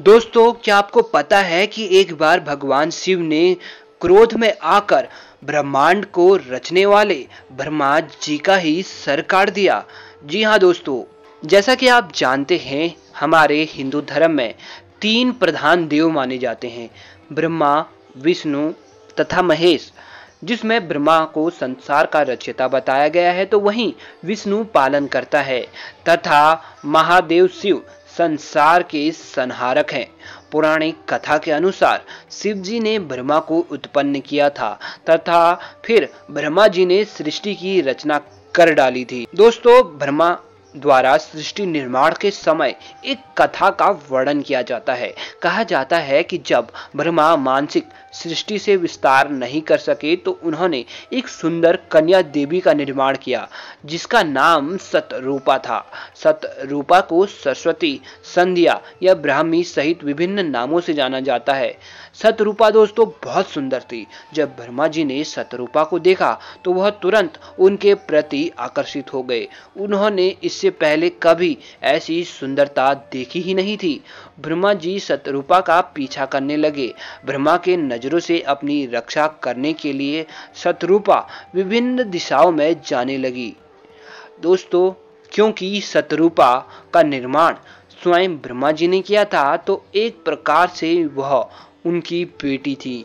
दोस्तों, क्या आपको पता है कि एक बार भगवान शिव ने क्रोध में आकर ब्रह्मांड को रचने वाले ब्रह्मा जी का ही सर काट दिया? जी हाँ दोस्तों, जैसा कि आप जानते हैं, हमारे हिंदू धर्म में तीन प्रधान देव माने जाते हैं, ब्रह्मा, विष्णु तथा महेश। जिसमें ब्रह्मा को संसार का रचयिता बताया गया है तो वहीं विष्णु पालन करता है, तथा महादेव शिव संसार के संहारक हैं। पुराणिक कथा के अनुसार शिव जी ने ब्रह्मा को उत्पन्न किया था, तथा फिर ब्रह्मा जी ने सृष्टि की रचना कर डाली थी। दोस्तों, ब्रह्मा द्वारा सृष्टि निर्माण के समय एक कथा का वर्णन किया जाता है। कहा जाता है कि जब ब्रह्मा मानसिक सृष्टि से विस्तार नहीं कर सके तो उन्होंने एक सुंदर कन्या देवी का निर्माण किया, जिसका नाम सतरूपा था। सतरूपा को सरस्वती, संध्या या ब्राह्मी सहित विभिन्न नामों से जाना जाता है। सतरूपा दोस्तों, बहुत सुंदर थी। जब ब्रह्मा जी ने सतरूपा को देखा तो वह तुरंत उनके प्रति आकर्षित हो गए। उन्होंने इससे पहले कभी ऐसी सुंदरता देखी ही नहीं थी। ब्रह्मा जी सतरूपा का पीछा करने लगे। ब्रह्मा के नज़रों से अपनी रक्षा करने के लिए सतरूपा विभिन्न दिशाओं में जाने लगी। दोस्तों, क्योंकि सतरूपा का निर्माण स्वयं ब्रह्मा जी ने किया था तो एक प्रकार से वह उनकी बेटी थी।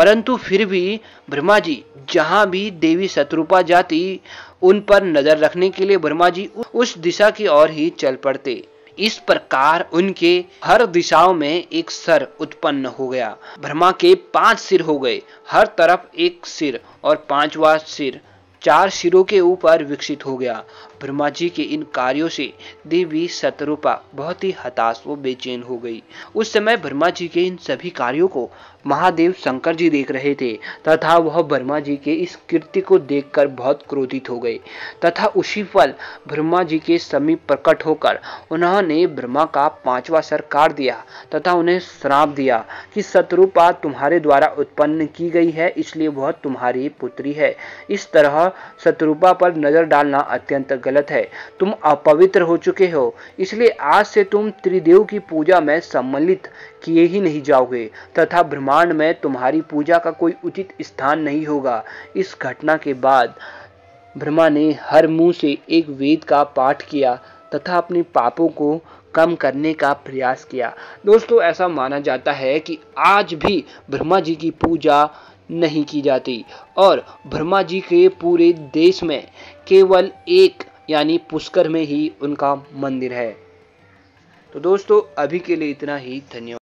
परंतु फिर भी ब्रह्मा जी जहाँ भी देवी शत्रुपा जाती, उन पर नज़र रखने के लिए ब्रह्मा जी उस दिशा की ओर ही चल पड़ते। इस प्रकार उनके हर दिशाओं में एक सर उत्पन्न हो गया। ब्रह्मा के पाँच सिर हो गए। हर तरफ़ एक सिर और पांचवा सिर चार सिरों के ऊपर विकसित हो गया। ब्रह्मा जी के इन कार्यों से देवी सतरूपा बहुत ही हताश व बेचैन हो गई। उस समय ब्रह्मा जी के इन सभी कार्यों को महादेव शंकर जी देख रहे थे, तथा वह ब्रह्मा जी के इस कृत्य को देखकर बहुत क्रोधित हो गए। तथा उसी पल ब्रह्मा जी के समीप प्रकट होकर उन्होंने ब्रह्मा का पांचवा सर काट दिया, तथा उन्हें श्राप दिया कि शत्रुपा तुम्हारे द्वारा उत्पन्न की गई है, इसलिए वह तुम्हारी पुत्री है। इस तरह शत्रुपा पर नज़र डालना अत्यंत गलत है। तुम अपवित्र हो चुके हो, इसलिए आज से तुम त्रिदेव की पूजा में सम्मिलित किए ही नहीं जाओगे, तथा ब्रह्मांड में तुम्हारी पूजा का कोई उचित स्थान नहीं होगा। इस घटना के बाद ब्रह्मा ने हर मुँह से एक वेद का पाठ किया, तथा अपने पापों को कम करने का प्रयास किया। दोस्तों, ऐसा माना जाता है कि आज भी ब्रह्मा जी की पूजा नहीं की जाती। और ब्रह्मा जी के पूरे देश में केवल एक, यानी पुष्कर में ही उनका मंदिर है। तो दोस्तों, अभी के लिए इतना ही। धन्यवाद।